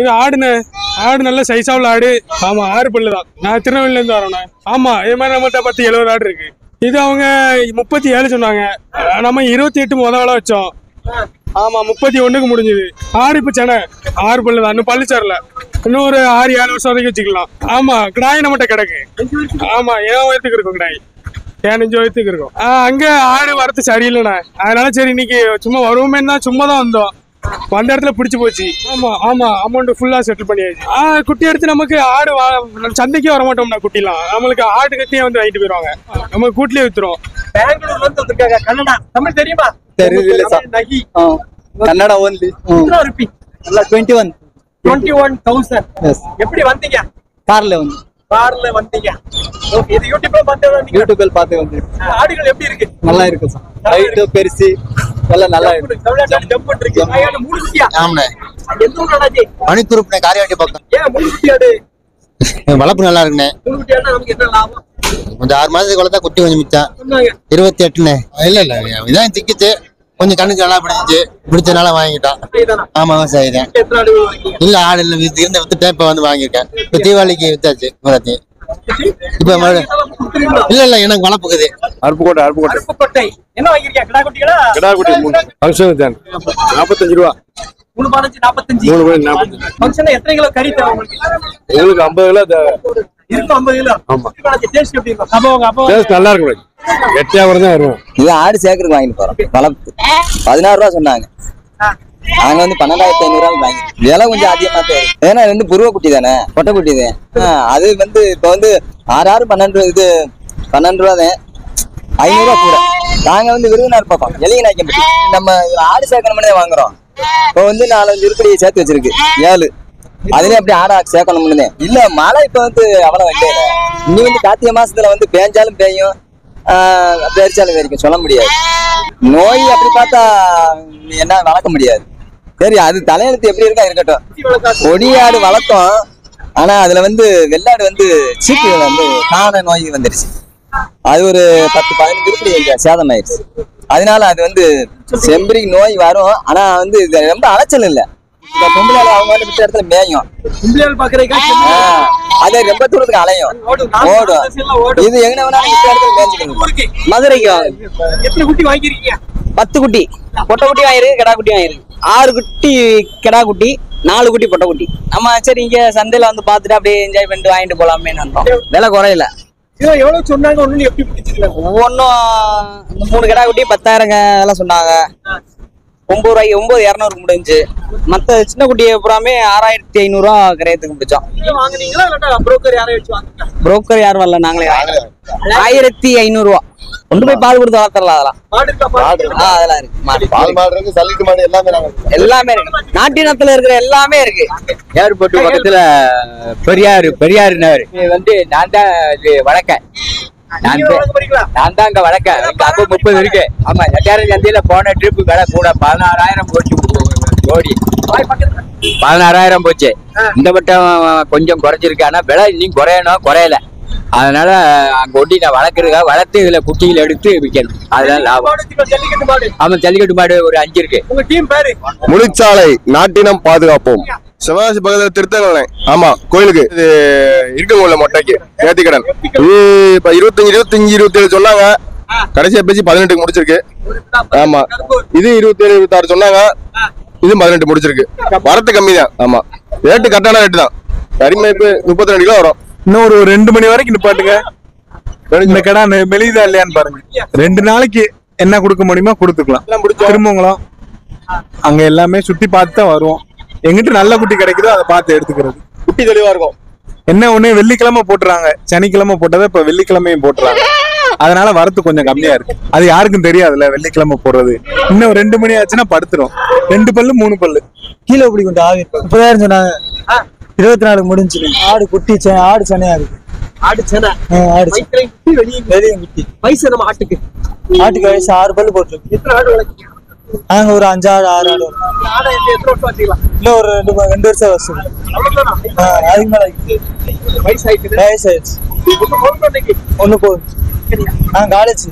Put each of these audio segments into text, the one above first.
இது ஆடுண்ணே. ஆடு நல்ல சைஸா உள்ள ஆடு. ஆமா ஆறு பல்லு தான். நான் திருநெல்வேலில இருந்து வரோண்ணே ஆமா இது மாதிரி நம்மகிட்ட பத்து எழுபது ஆடு இருக்கு. இது அவங்க முப்பத்தி ஏழு சொன்னாங்க. நம்ம இருபத்தி எட்டு முத வேலை வச்சோம். ஆமா முப்பத்தி ஒண்ணுக்கு முடிஞ்சது. ஆடு இப்ப சென்னை. ஆறு பல்லு தான். இன்னும் பல்லு சேரல இன்னும் ஒரு ஆறு ஏழு வருஷம் வரைக்கும் வச்சுக்கலாம். ஆமா கிடாய் நம்மகிட்ட கிடக்கு. ஆமா ஏன் உயரத்துக்கு இருக்கும் கிடாய்? பதினஞ்சு வயசுக்கு இருக்கும்? ஆ, அங்க ஆடு வரத்து சரியில்லைண்ணா. அதனால சரி இன்னைக்கு சும்மா வருவோமே தான் சும்மா தான் வந்தோம். அந்த இடத்துல பிடிச்சி போச்சு. ஆமா ஆமா அமௌண்ட் ஃபுல்லா செட்டில் பண்ணியாச்சு. குட்டி எடுத்து நமக்கு ஆடு சந்தைக்கே வர மாட்டோம்னா குட்டிலாம். நம்மளுக்கு ஆடு கட்டியே வந்து வாங்கிட்டு போயிருவாங்க. நம்ம கூட்டிலே வித்துரும் பெங்களூர்ல இருந்து வந்திருக்காங்க. கன்னடா. தமிழ் தெரியுமா? தெரியல கன்னடா ஓன்லி ருபி நல்லா twenty one twenty one thousand எப்படி வந்தீங்க? கார்ல வந்து. கார்ல வந்தீங்க. இது யூடியூப்ல பார்த்து யூடியூப்ல பார்த்து ஆடுகள் எப்படி இருக்கு? நல்லா இருக்கு பெருசு எல்லாம் நல்லா இருக்கு. தமிழ்நாட்டுல ஜம்ப் பண்ணிருக்கு ஆயால மூணுசியா ஆமாண்ணே. ஏன் மூணுசி ஆடு? வளர்ப்பு நல்லா இருக்குண்ணே. கொஞ்சம் ஆறு மாசத்துக்கு வளர்த்தா குட்டி கொஞ்சம் மிச்சம். இருபத்தி எட்டுண்ணே. இல்ல இல்ல இதான் சிக்கிச்சு கொஞ்சம் கண்ணுக்கு நல்லா பிடிச்சிச்சு. பிடிச்சனால வாங்கிட்டோம். சரிதானா ஆமா விவசாயி தான் இல்ல ஆடு இல்ல வித்து இருந்த வித்துட்டேன் இப்ப வந்து வாங்கியிருக்கேன். இப்ப தீபாவளிக்கு வித்தாச்சு இவ்வளோத்தையும் இப்ப இல்ல இல்ல எனக்கு வளர்ப்புக்குது அருப்புக்கோட்டை அருப்புக்கோட்டை. என்ன வாங்கிருக்கீங்க கிடா குட்டிகளா? கிடா குட்டி மூணு ஃபங்க்ஷன் தான். நாற்பத்தஞ்சு ரூபா. மூணு பதினஞ்சு நாற்பத்தஞ்சு மூணு பேர் நாற்பத்தஞ்சு ஃபங்க்ஷன் எத்தனை கிலோ கறி தேவை உங்களுக்கு? எங்களுக்கு ஐம்பது கிலோ நல்லா இருக்கும் தான் வருவோம் இது ஆடு சேர்க்கறதுக்கு வாங்கிட்டு போறோம். வளர்ப்பு பதினாறு ரூபா சொன்னாங்க. நாங்க வந்து பன்னெண்டாயிரத்தி ஐநூறு ரூபாய் வாங்கி விலை கொஞ்சம் அதிகமா தான் ஏன்னா வந்து புருவ குட்டி தானே? கொட்டை குட்டி தான் ஆ, அது வந்து இப்ப வந்து ஆறு ஆறு பன்னெண்டு ரூபா இது பன்னெண்டு ரூபா தான். ஐநூறு ரூபா கூட. நாங்க வந்து விருதுநகர் பக்கம் எளிய நம்ம ஆடு சேர்க்கணும்னு வாங்குறோம். இப்போ வந்து நாலஞ்சு உருப்படி சேர்த்து வச்சிருக்கு. ஏழு. அதுலயே அப்படி ஆடா சேர்க்கணும்னு தான். இல்ல மழை இப்ப வந்து அவ்வளவு இல்லை இனி வந்து கார்த்திகை மாசத்துல வந்து பேஞ்சாலும் பேயும். ஆஹ் பேரிச்சாலும் வரைக்கும் சொல்ல முடியாது. நோய் அப்படி பார்த்தா என்ன வளர்க்க முடியாது. சரி அது தலையெழுத்து எப்படி இருக்கா இருக்கட்டும். கொடியாடு வளர்த்தோம். ஆனா அதுல வந்து வெள்ளாடு வந்து சீப்பு வந்து காண நோய் வந்துருச்சு. அது ஒரு பத்து பதினஞ்சு உருப்படி ஆயிடுச்சு அதனால அது வந்து செம்பரி நோய் வரும். ஆனா வந்து இது ரொம்ப அலைச்சல் இல்லை. இந்த பொம்பளை ஆளு அவங்க வந்து விட்ட இடத்துல மேயும். பாக்குறீங்க ஆஹ் அது ரொம்ப தூரத்துக்கு அலையும். ஓடும் இது எங்க வேணாலும் விட்ட இடத்துல மேய்ஞ்சுக்கணும். ஊருக்கு. மதுரைக்கு எத்தனை குட்டி வாங்கிருக்கீங்க பத்து குட்டி. பொட்டை குட்டி வாங்கிருக்கு கிடா குட்டி வாங்கிருக்கு ஆறு குட்டி கிடா குட்டி நாலு குட்டி பொட்டை குட்டி. நம்ம சரி இங்க சந்தையில வந்து பார்த்துட்டு அப்படியே என்ஜாய் பண்ணிட்டு வாங்கிட்டு போலாமே வந்தோம். விலை குறையல. எவ்வளவு சொன்னாங்க? ஒண்ணு எப்படி பிடிச்சிருக்கல ஒவ்வொன்றும் இந்த மூணு கிடா குட்டி பத்தாயிரங்க விலை சொன்னாங்க. ஒன்பது ரூபாய்க்கு ஒன்பது இரநூறுக்கு முடிஞ்சு. மற்ற சின்ன குட்டியை பூராமே ஆறாயிரத்தி ஐநூறுரூவா கரையத்துக்கு பிடிச்சோம். நீங்க வாங்குனீங்களா இல்லாட்டா புரோக்கர் யாரும் வரல நாங்களே. ஆயிரத்தி ஐநூறுரூவா கொண்டு போய் பால் கொடுத்து வளர்த்துடலாம் அதெல்லாம். அதெல்லாம் இருக்கு. எல்லாமே இருக்கு. நாட்டினத்துல இருக்கிற எல்லாமே இருக்கு. ஏர்போர்ட் பக்கத்துல நகர் இது வந்து நான் தான் இது வழக்க நான் தான் அங்க வழக்க அப்போ முப்பது இருக்கு. ஆமா எட்டாயிரம் சந்தையில போன ட்ரிப் விலை கூட பதினாறாயிரம் போச்சு. கோடி பதினாறாயிரம் போச்சு. இந்த வட்டம் கொஞ்சம் குறைச்சிருக்கு ஆனா விலை இன்னும் குறையணும் குறையல. அதனால அங்க ஒட்டி நான் வளர்க்குறதுக்காக வளர்த்து இதுல குட்டிகள் எடுத்து விற்கணும் அதனால லாபம். வச்சுக்கோ, ஜல்லிக்கட்டு மாடு. ஆமா ஜல்லிக்கட்டு மாடு ஒரு அஞ்சு இருக்கு. உங்க டீம் பேரு? முனிச்சாலை நாட்டினம் பாதுகாப்போம். சிவகாசி பக்கத்துல திருத்தங்கலை ஆமா கோயிலுக்கு. இது இருக்கங்குள்ள மொட்டைக்கு நேர்த்திக்கடன் இது இப்ப இருபத்தஞ்சு இருபத்தஞ்சு இருபத்தி ஏழு சொன்னாங்க கடைசியா பேசி பதினெட்டுக்கு முடிச்சிருக்கு. ஆமா. இது இருபத்தி ஏழு இருபத்தாறு சொன்னாங்க. இது பதினெட்டு முடிச்சிருக்கு. வரத்து கம்மி தான் ஆமா. ரேட்டு கரெக்டான ரேட்டு தான் கரிமைப்பு முப்பத்தி ரெண்டு கிலோ வரும். இன்னும் ஒரு ரெண்டு மணி வரைக்கும் நிப்பாட்டுங்க. இந்த கடை மெலியுதா இல்லையான்னு பாருங்க. ரெண்டு நாளைக்கு என்ன கொடுக்க முடியுமோ கொடுத்துக்கலாம். திரும்புங்களோம். அங்க எல்லாமே சுத்தி பார்த்து தான் வருவோம். எங்கிட்ட நல்ல குட்டி கிடைக்குதோ அதை பார்த்து எடுத்துக்கிறது. குட்டி தெளிவா இருக்கும். என்ன ஒண்ணு வெள்ளிக்கிழமை போட்டுறாங்க. சனிக்கிழமை போட்டதை இப்ப வெள்ளிக்கிழமையும் போட்டுறாங்க. அதனால வரத்து கொஞ்சம் கம்மியா இருக்கு. அது யாருக்கும் தெரியாதுல்ல வெள்ளிக்கிழமை போடுறது. இன்னும் ரெண்டு மணி ஆச்சுன்னா படுத்துரும். ரெண்டு பல்லு மூணு பல்லு. கீழே பிடி கொண்டு ஆவி. முப்பதாயிரம் சொன்னாங்க. இருபத்தி நாலு முடிஞ்சு ஆடு குட்டி செ- ஆடு சென்னையா இருக்கு. ஆடு சேனை. ஆடு வெளியே பெரிய குட்டி. வயசு நம்ம ஆட்டுக்கு. ஆட்டுக்கு வயசு ஆறு பல்லு போட்டிருக்கு. எத்தனை ஆடு வளர்க்கீங்க? நாங்க ஒரு அஞ்சு ஆடு ஆறு ஆடு வரும். இந்த ஆடை எத்தனை எத்தனை வருஷம் வச்சுக்கலாம்? இல்ல ஒரு ரெண்டு ரெண்டு வருஷம் வருஷம் அதுக்கு மேல ஆகிட்டு. வயசு ஆயிட்டு வயசு ஆயிடுச்சு ஒண்ணு போதும். நான் காலேஜ்.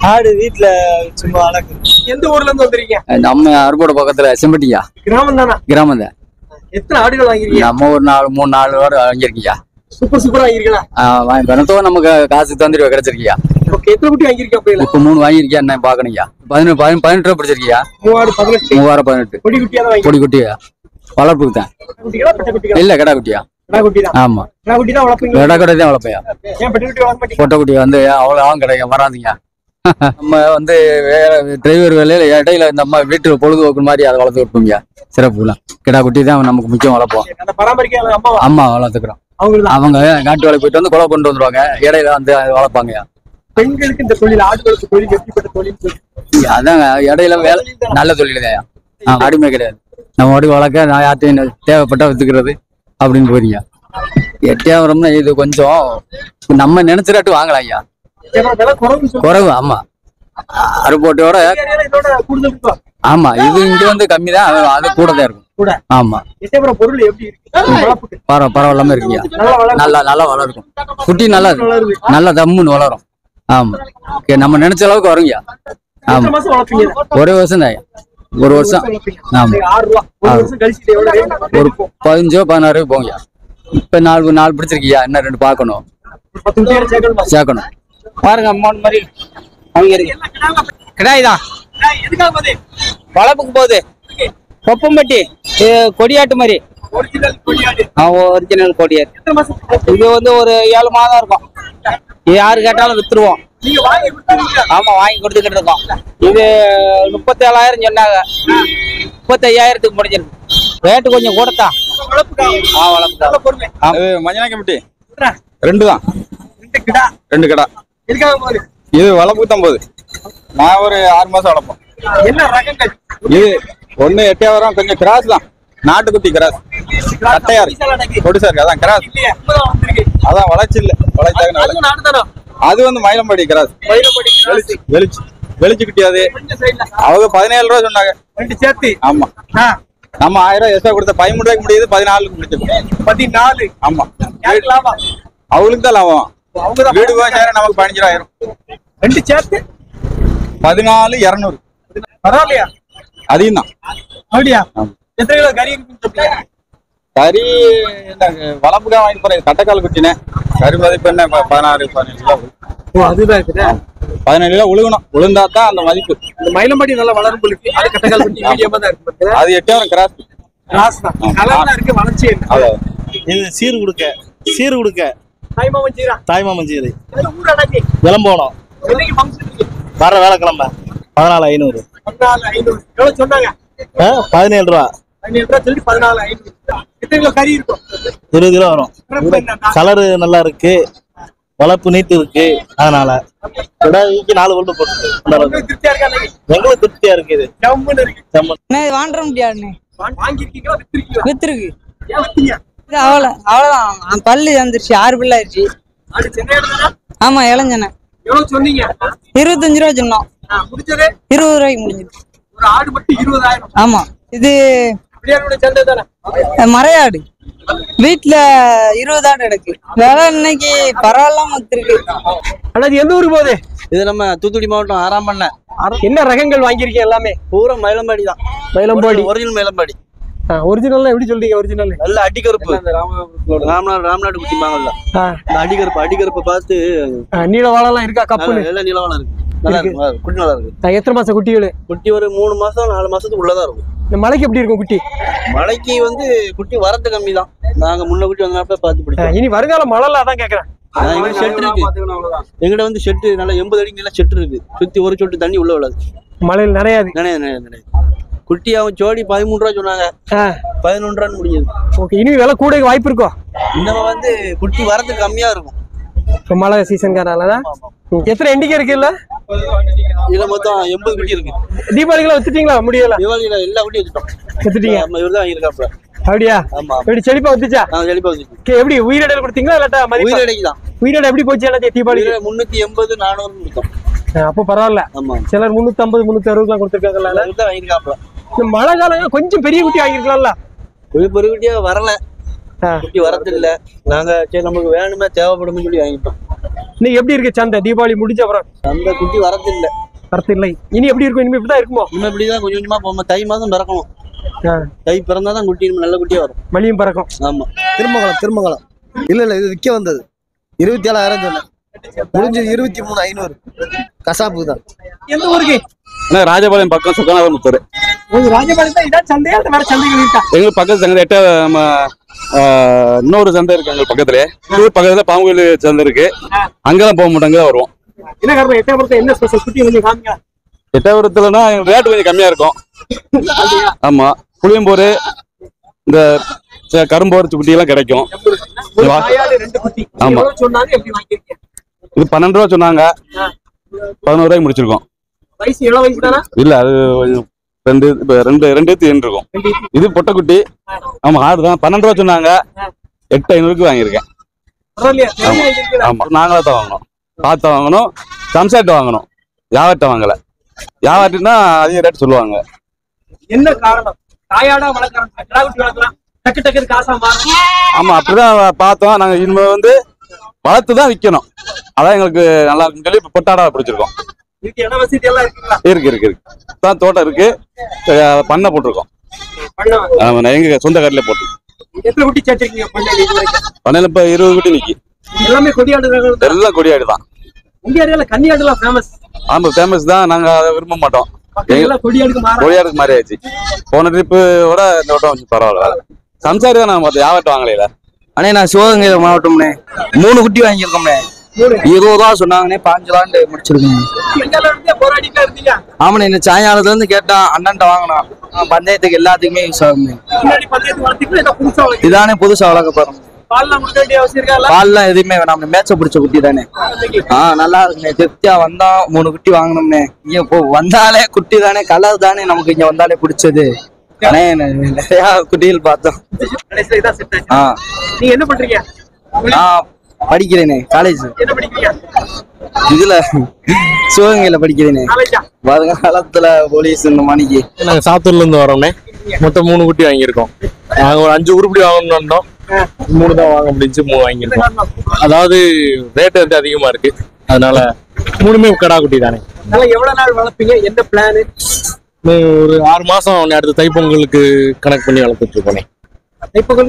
ஆடு வீட்டுல சும்மா வளர்க்கு எந்த ஊர்ல இருந்து வந்துறீங்க நம்ம அருப்போட பக்கத்துல செம்பட்டியா? கிராமம் தானா கிராமம் தான் எத்தனை ஆடுகள் வாங்கிருக்கீங்க நம்ம ஒரு நாலு மூணு நாலு வாரம் வாங்கியிருக்கியா? சூப்பர் சூப்பரா வாங்கிருக்கீங்களா கணத்தோ நமக்கு காசு தந்துட்டு கிடைச்சிருக்கியா? எத்தனை குட்டி வாங்கிருக்கீங்க அப்ப இப்போ மூணு வாங்கியிருக்கியா? என்ன பதினெட்டு பதினெட்டு ரூபா பிடிச்சிருக்கியா? மூவாறு பதினெட்டு. மூவாயிரம் பதினெட்டு. கொடி குட்டியா பொடி குட்டியா வளர்ப்புக்கு தான் இல்ல கடா குட்டியா? கடா குட்டி தான். ஆமா. கடா குட்டி தான் வளர்ப்பீங்க? கடா கடை தான் வளர்ப்பையா? ஏன் பெட்ட குட்டி வந்து அவ்வளோ கிடைக்கும் வராதுங்க. நம்ம வந்து வேற டிரைவர் வேலையில இடையில இந்த அம்மா வீட்டுல பொழுதுபோக்கு மாதிரி அதை வளர்த்து வைப்போம்யா சிறப்புலாம். கிடா குட்டி தான் நமக்கு முக்கியம் வளர்ப்போம். அம்மா வளர்த்துக்கிறோம். அவங்க காட்டு வேலை போயிட்டு வந்து குலை கொண்டு வந்துருவாங்க. இடையில வந்து அதை வளர்ப்பாங்கய்யா பெண்களுக்கு இந்த தொழில் ஆடு வளர்ப்பு தொழில் எப்படிப்பட்ட தொழில் அதாங்க. இடையில வேலை நல்ல தொழிலுங்கய்யா அடிமை கிடையாது. நம்ம வாடி வளர்க்க நான் யார்ட்டையும் தேவைப்பட்டா வித்துக்கிறது அப்படின்னு போறீங்க எட்டியாவரம்னா இது கொஞ்சம் நம்ம நினைச்சிடாட்டு வாங்கலாம் ஐயா. குறைவு ஆமா. இருக்கும் ஆமா இது இங்க வந்து கம்மி தான் அது- கூட தான் இருக்கும். கூட. ஆமா. எட்டயபுரம் பொருள் எப்படி இருக்கு? வளர்ப்புக்கு பரவ பரவாயில்லாம இருக்குங்க. நல்லா நல்லா நல்லா வளரும் குட்டி நல்லா இருக்கும் நல்லா தம்முன்னு வளரும். ஆமா. ஓகே, நம்ம நினைச்ச அளவுக்கு எத்தனை ஆமா? ஒரே வருஷம் தான். ஒரு வருஷம். ஆமா. ஒரு? பதினஞ்சோ பதினாறு போங்கய்யா இப்ப நாலு நாலு பிடிச்சிருக்கியா? இன்னும் ரெண்டு குட்டியோட சேர்க்கணுமா? பாருங்க அம்மான் மாதிரி வாங்கிருக்கு கிடாய் தான் எதுக்காக போகுது? கொப்பம்பட்டி கொடியாட்டு மாதிரி. ஒரிஜினல் மாசம் இது வந்து ஒரு ஏழு மாதம் இருக்கும் யாரு கேட்டாலும் வித்துருவோம். ஆமா வாங்கி கொடுத்துக்கிட்டு இருக்கோம் இது முப்பத்தேழாயிரம் சொன்னாங்க முப்பத்தையாயிரத்துக்கு முடிஞ்சிருக்கு ரேட்டு கொஞ்சம் வளர்ப்புக்காக. ஆ வளர்ப்பு. மஞ்சனா கமிட்டி? ரெண்டு தான் ரெண்டு கிடா. ரெண்டு கடை எதுக்காக போகுது? இது வளர்ப்புக்கு தான் போகுது. நான் ஒரு ஆறு மாசம் வளர்ப்போம் என்ன ரகங்கள்? இது ஒண்ணு எட்டையாவரம் கொஞ்சம் கிராஸ் தான். நாட்டுக்குட்டி கிராஸ். கட்டையா இருக்கு பொடிசா இருக்கு அதான் கிராஸ். அதான் வளர்ச்சி இல்ல. வளர்ச்சாக? அது வந்து மயிலம்பாடி கிராஸ். வெளிச்சு வெளிச்சு வெளிச்சு. குட்டி அது. அவங்க பதினேழு ரூபா சொன்னாங்க. ரெண்டு சேர்த்து. ஆமா. நம்ம ஆயிரம் ரூபாய் எக்ஸ்ட்ரா கொடுத்த பதிமூணு ரூபாய்க்கு முடியுது பதினாலுக்கு முடிச்சிருக்கோம் பதினாலு. ஆமா? அவங்களுக்கு தான் லாபம். வீடு சேர நமக்கு பதினஞ்சு ரூபா ஆயிரும் ரெண்டு சேர்த்து? பதினாலு இரநூறு. பரவாயில்லையா? அதையும் தான் அப்படியா. எத்தனை கிலோ கறி கறி என்ன வளர்ப்புக்காக வாங்கி போறேன். கட்டைக்கால் குட்டினே கறி மதிப்பு என்ன? ப- பதினாறு பதினேழு கிலோ. அதுதான் இருக்குதா. பதினேழு கிலோ உழுகணும். உளுந்தா தான் அந்த மதிப்பு. இந்த மயிலம்பாடி நல்லா வளரும் இருக்கு அது கட்டக்கால் குட்டி மீடியமா தான் இருக்கு? அது எட்டாயிரம் கிராஸ். கிராஸ் தான். கலர்ல இருக்கு வளர்ச்சி இது சீர் கொடுக்க சீர் கொடுக்க. தாய்மாமன் சீர் விளம்போனம். என்னைக்கு ஃபங்க்ஷன் இருக்கு. வர வேலைக்கிழமை பதினாலு ஐநூறு. பதினேழு ரூபா. இருபது கிலோ வரும். கலரு நல்லா இருக்கு. வளர்ப்பு நீட்டு இருக்கு. அதனால. நாலு கொண்டு போட்டு? எங்களுக்கு திருப்தியா இருக்கு இது. வாண்ட வித்திருக்கீங்களா? வித்துருக்கு. அவ்வளோ அவ்வளோதான் பல்லு வந்துருச்சு ஆறு பிள்ளை ஆயிடுச்சு ஆமா இளஞ்சனை எவ்வளவு சொன்னீங்க? இருபத்தஞ்சு ரூபா சொன்னோம். இருபது ரூபாய்க்கு முடிஞ்சது. ஆமா இது மறையாடு. வீட்டுல இருபது ஆடு எடுக்கு விலை இன்னைக்கு பரவாயில்லாம வித்துருக்கு ஆனா இது எந்த ஊருக்கு போகுது? இது நம்ம தூத்துக்குடி மாவட்டம் ஆறாம் பண்ண என்ன ரகங்கள் வாங்கியிருக்கீங்க எல்லாமே? பூரா மயிலம்பாடி தான். மயிலம்பாடி. ஒரிஜினல் மயிலம்பாடி. ஒரிஜினல் எப்படி சொல்றீங்க ஒரிஜினல் நல்ல அடிக்கருப்பு ராம்நாடு ராம்நாடு குட்டிப்பாங்கல்ல இந்த அடிக்கருப்பு அடிக்கருப்பை பார்த்து நீல வாழலாம் இருக்கா நல்ல நிலவரம் இருக்கு. நல்லா இருக்கு. நல்லா இருக்கு. குட்டி நல்லா இருக்கு. எத்தனை மாசம் குட்டிகள் குட்டி ஒரு மூணு மாசம் நாலு மாசத்துக்கு உள்ளதா இருக்கும். இந்த மலைக்கு எப்படி இருக்கும் குட்டி? மழைக்கு வந்து குட்டி வரத்து கம்மி தான். நாங்க முன்ன குட்டி வந்தனாப்ப பார்த்து பிடிச்சோம் இனி வருங்கால மழைல அதான் கேக்குறேன். ஷெட் இருக்கு. எங்கிட்ட வந்து ஷெட்டு நல்லா எண்பது அடிக்கு நல்லா ஷெட் இருக்கு. சுத்தி ஒரு சொட்டு தண்ணி உள்ள விடாது மழையில் நினையாது நினையாது நினையாது குட்டி அவன் ஜோடி பதிமூணு ரூபா சொன்னாங்க. பதினொன்று ரூபான்னு முடிஞ்சது. ஓகே இனி விலை கூட வாய்ப்பு இருக்கோ? இந்த வந்து குட்டி வரது கம்மியா இருக்கும். இப்போ மழை சீசன்காரனால எத்தனை எண்ணிக்கை இருக்குல்ல இதுல? மொத்தம் எண்பது குட்டி இருக்கு. தீபாவளிக்குலாம் வித்துட்டீங்களா முடியல? தீபாவளியில எல்லா குட்டியும் வச்சுட்டோம் வித்துட்டீங்க? நம்ம இவர் தான் வாங்கியிருக்காப்ல அப்படியா எப்படி செழிப்பா வித்துச்சா நான் செழிப்பா ஓகே, எப்படி உயிரிடல் கொடுத்தீங்களா இல்லாட்டா உயிரடைக்கு தான் உயிரிடல் எப்படி போச்சு என்ன தீபாவளி முன்னூத்தி எண்பது நானூறு கொடுத்தோம். அப்போ பரவாயில்ல. ஆமா. சிலர் முன்னூத்தி ஐம்பது முன்னூத்தி அறுபதுலாம் கொடுத்துருக்காங்கல்ல. வாங்கியிருக்காப்ல இந்த மழை காலம் கொஞ்சம் பெரிய குட்டி வாங்கிருக்கலாம்ல ஒரு பெரிய குட்டியா வரல. குட்டி வரது இல்ல நாங்க சரி நமக்கு வேணுமே தேவைப்படும்னு சொல்லி வாங்கிட்டோம். இன்னைக்கு எப்படி இருக்கு சந்தை? தீபாவளி முடிஞ்ச அப்புறம்? அந்த குட்டி வரது இல்ல வரத்து இல்லை இனி எப்படி இருக்கும்? இனிமே இப்படிதான் இருக்குமோ? இன்னும் இப்படிதான் கொஞ்சம் கொஞ்சமா போகும். தை மாதம் பிறக்கணும். தை பிறந்தாதான் குட்டி நல்ல குட்டியா வரும். மணியும் பறக்கும். ஆமா. திருமங்கலம் திருமங்கலம். இல்ல இல்ல இது விற்க வந்தது. இருபத்தி ஏழாயிரம் சொன்னேன். முடிஞ்சது இருபத்தி மூணு ஐநூறு. கசாப்புக்கு தான். எந்த ஊருக்கு? ஆனா ராஜபாளையம் பக்கம் சுகாதாரமுத்தூர் உங்க ராஜபாளையம் தான்? இதான் சந்தையா இல்ல வேற சந்தைகள் இருக்கா எங்களுக்கு பக்கத்து சந்தை எட்ட நம்ம இன்னொரு சந்தை இருக்கு எங்களுக்கு பக்கத்துல. ஊர் பக்கத்துல பாம்புகள் சந்தை இருக்கு. அங்கெல்லாம் போக மாட்டோம் அங்கதான் வருவோம். என்ன காரணம்? எட்டாபுரத்தை என்ன ஸ்பெஷல் குட்டி கொஞ்சம் ரேட் கம்மியா இருக்கும். ஆமா. புளியம்போர் இந்த கரும்போர் குட்டி. எல்லாம் கிடைக்கும் ஆமா. இது பன்னெண்டு ரூபா சொன்னாங்க. பதினோரு ரூபாய்க்கு முடிச்சிருக்கோம். வயசு எவ்வளவு வயசு தானா? இல்ல அது ரெண்டு இப்ப ரெண்டு ரெண்டு ஏத்து இருக்கும் இது பொட்டைக்குட்டி. ஆமா ஆடு தான். பன்னெண்டு ரூபா சொன்னாங்க. எட்டு ஐநூறுக்கு வாங்கியிருக்கேன். ஆமா நாங்களா தான் வாங்கணும். பார்த்து வாங்கணும். சம்சாரிட்ட வாங்கணும். வியாபாரத்தை வாங்கல? வியாபாரத்தினா அதிக ரேட் சொல்லுவாங்க. என்ன காரணம்? தாயாடா வளர்க்குறாங்க. டக்கு காசா மாறும். ஆமா அப்படிதான் பார்த்தோம். நாங்க இனிமே வந்து வளர்த்து தான் விற்கணும் அதான் எங்களுக்கு நல்லா சொல்லி பொட்டாடா பிடிச்சிருக்கோம். இருக்கு இருக்கு இருக்கு. தான் தோட்டம் இருக்கு. பண்ணை போட்டிருக்கோம். பண்ண ஆமா, நான் எங்க சொந்த கடையில போட்டு பண்ணையில இப்ப இருபது குட்டி நிக்கி. எல்லாமே கொடியாடு. எல்லாம் கொடியாடு தான். ஆமா ஃபேமஸ் தான். நாங்க அதை விரும்ப மாட்டோம். எல்லாம் கொடியாடுக்கு மாறா கொடியாடுக்கு மாதிரி ஆயிடுச்சு போன ட்ரிப்பு விட இந்த வட்டம் கொஞ்சம் பரவாயில்ல. சம்சாரி தான் நான் மொத்தம் வியாபாரத்தை வாங்கலையில? அண்ணே நான் சிவகங்கை மாவட்டம்ண்ணே. மூணு குட்டி வாங்கியிருக்கோம்ண்ணே. இருபது ரூபா சொன்னாங்கண்ணே பாஞ்சு ரூபான்னு முடிச்சிருக்கேன். எங்கெல்லாம் இருந்தே போராடிட்டு இருந்தீங்க ஆமாண்ணே இந்த சாயங்காலத்துல இருந்து கேட்டான் அண்ணன்ட்ட வாங்கினான் பந்தயத்துக்கு எல்லாத்துக்குமே யூஸ் ஆகுமே இதானே புதுசா வளர்க்க போறோம். பால்லாம் எதுவுமே வேணாம் மேட்ச பிடிச்ச குட்டி தானே. ஆ நல்லா இருக்குண்ணே திருப்தியா வந்தா மூணு குட்டி வாங்கணும்னே இங்க இப்போ வந்தாலே குட்டி தானே கலர் தானே நமக்கு இங்க வந்தாலே பிடிச்சது. நிறைய குட்டிகள் பார்த்தோம். கடைசியில இதான் செட் ஆச்சு. ஆ. நீங்க என்ன பண்றீங்க? படிக்கிறேனே காலேஜ் இதுல சிவகங்கையில படிக்கிறேனே. வருங்காலத்துல போலீஸ் இந்த மணிக்கு. நாங்க சாத்தூர்ல இருந்து வரோம்னே. மொத்தம் மூணு குட்டி வாங்கியிருக்கோம். நாங்க ஒரு அஞ்சு உருப்படி வாங்கணும்னு இருந்தோம். மூணு தான் வாங்க முடிஞ்சு மூணு வாங்கியிருக்கோம். அதாவது ரேட் வந்து அதிகமா இருக்கு. அதனால மூணுமே கடா குட்டி தானே. எவ்வளவு நாள் வளர்ப்பீங்க? என்ன பிளான் ஒரு ஆறு மாசம் அடுத்த தைப்பொங்கலுக்கு கணக்கு பண்ணி வளர்த்துட்டு இருக்கோனே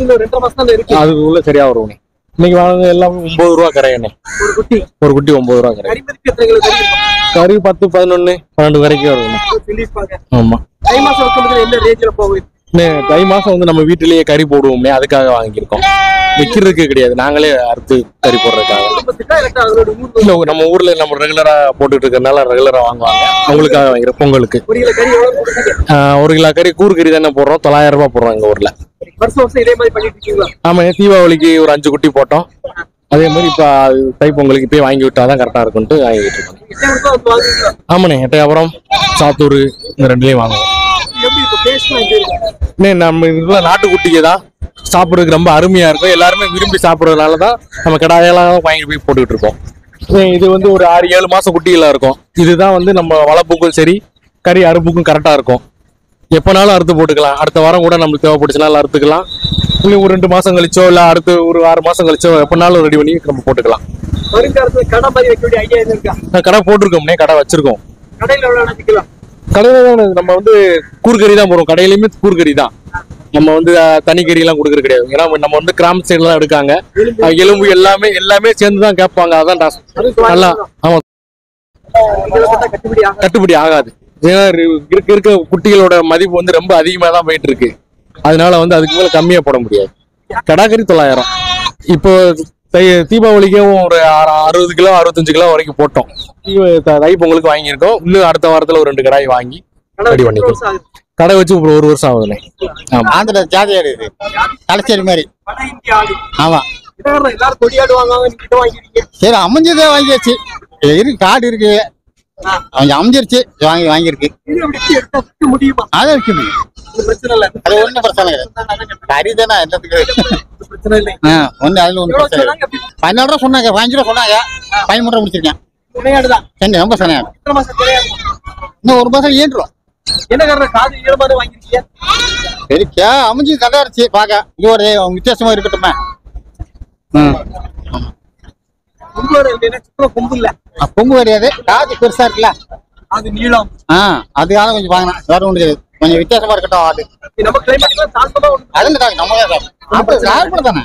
இன்னும் ரெண்டரை மாசம் தான் இருக்கு. அதுக்குள்ள சரியா வருவோனே இன்னைக்கு வாங்க எல்லாமே ஒன்பது ரூபா கரையண்ணே ஒரு குட்டி. ஒரு குட்டி ஒன்பது ரூபா கரை. கறி பத்து பதினொன்னு பன்னெண்டு வரைக்கும் சொல்லியிருப்பாங்க. ஆமா. தை மாசம் என்ன ரேஞ்சில போகுது? தை மாசம் வந்து நம்ம வீட்டிலேயே கறி போடுவோம்னே அதுக்காக வாங்கியிருக்கோம். விற்கிறதுக்கு கிடையாது. நாங்களே அறுத்து கறி போடுறதுக்காக. இல்ல நம்ம ஊர்ல நம்ம ரெகுலரா போட்டுட்டு இருக்கறனால ரெகுலரா வாங்குவாங்க. அவங்களுக்காக வாங்கிக்கிறோம் பொங்கலுக்கு ஒரு கிலோ கறி கறி கூறு தானே போடுறோம். தொள்ளாயிரம் ரூபாய் போடுறோம் எங்க ஊர்ல. ஆமா தீபாவளிக்கு ஒரு அஞ்சு குட்டி போட்டோம். அதே மாதிரி இப்ப தை பொங்கலுக்கு இப்பயே வாங்கி விட்டாதான் கரெக்டா இருக்கும்ட்டு வாங்கிட்டு இருக்கோம். ஆமாண்ணே எட்டயபுரம் சாத்தூர் இந்த ரெண்டுலயும் வாங்குவோம் எப்படி இருக்கும் டேஸ்ட்லாம் எப்படி இருக்கும் அண்ணே, நம்ம இதுல நாட்டுக்குட்டிக்கு தான் சாப்பிட்றதுக்கு ரொம்ப அருமையா இருக்கும். எல்லாருமே விரும்பி சாப்பிட்றதுனால தான் நம்ம கடாயெல்லாம் வாங்கிட்டு போய் போட்டுக்கிட்டு இருக்கோம். இது வந்து ஒரு ஆறு ஏழு மாசம் குட்டிகளா இருக்கும். இதுதான் வந்து நம்ம வளர்ப்புக்கும் சரி கறி அறுப்புக்கும் கரெக்டா இருக்கும். எப்பனாலும் அறுத்து போட்டுக்கலாம். அடுத்த வாரம் கூட நம்மளுக்கு தேவைப்படுச்சுனாலும் அறுத்துக்கலாம். இன்னும் ஒரு ரெண்டு மாசம் கழிச்சோ இல்ல அடுத்து ஒரு ஆறு மாசம் கழிச்சோ எப்பனாலும் ரெடி பண்ணி நம்ம போட்டுக்கலாம். கடை போட்டிருக்கோம்னே கடை வச்சிருக்கோம். கடையில நினைக்கலாம் கடையில நம்ம வந்து கூறுகறி தான் போடுறோம் கடையிலயுமே கூறுகறி தான். நம்ம வந்து தனி கறி எல்லாம் கொடுக்கறது கிடையாது. ஏன்னா நம்ம வந்து கிராம சைடுல தான் எடுக்காங்க. எலும்பு எல்லாமே எல்லாமே சேர்ந்து தான் கேட்பாங்க. அதான் நல்லா ஆமா. கட்டுப்படி ஆகாது. இருக்க இருக்க குட்டிகளோட மதிப்பு வந்து ரொம்ப அதிகமா தான் போயிட்டு இருக்கு அதனால வந்து அதுக்கு மேல கம்மியா போட முடியாது. கடாக்கறி தொள்ளாயிரம். இப்போ தை- தீபாவளிக்கும் ஒரு அறு- அறுபது கிலோ அறுபத்தஞ்சு கிலோ வரைக்கும் போட்டோம். தீப- த- பொங்கலுக்கு வாங்கியிருக்கோம். இன்னும் அடுத்த வாரத்துல ஒரு ரெண்டு கடாய் வாங்கி ரெடி பண்ணிக்கலாம் கடை வச்சு ஒரு ஒரு வருஷம் ஆகுதுண்ணே. ஆமா. ஆந்திர ஜாதியாடு இது. தலைச்சேரி மாதிரி. ஆமா. சரி அமைஞ்சதே வாங்கியாச்சு. இருக்கு காடு இருக்கு. அமைஞ்சிருச்சு வாங்கி வாங்கியிருக்கு. அதை விற்க முடியும். அது ஒன்றும் பிரச்சனை கிடையாது கறி தானே எல்லாத்துக்கு பிரச்சனை இல்லை ஆ ஒன்றும் அதில் ஒன்றும் எவ்வளவு பிரச்சனை சொன்னாங்க? இல்லை பதினாலு ரூபா சொன்னாங்க பதினஞ்சு ரூபா சொன்னாங்க. பதிமூணு ரூபா முடிச்சிருக்கேன். ரொம்ப மாசம் கொடையாடு இன்னும் ஒரு மாதம் ஏழு ரூபா காது சரிக்கா அமைஞ்சு நல்லா இருந்துச்சு பார்க்க. இது ஒரு வித்தியாசமா இருக்கட்டுமே. கொம்பு கிடையாது. காது பெருசா இருக்குல்ல. அது நீளம். ஆ அதுக்காக கொஞ்சம் வாங்கினேன். வேற கிடையாது. கொஞ்சம் வித்தியாசமா இருக்கட்டும் ஆடு. நம்ம கிளைமேட் சாந்தமா தான் நம்ம தான் சாப்பிடுறது தானே?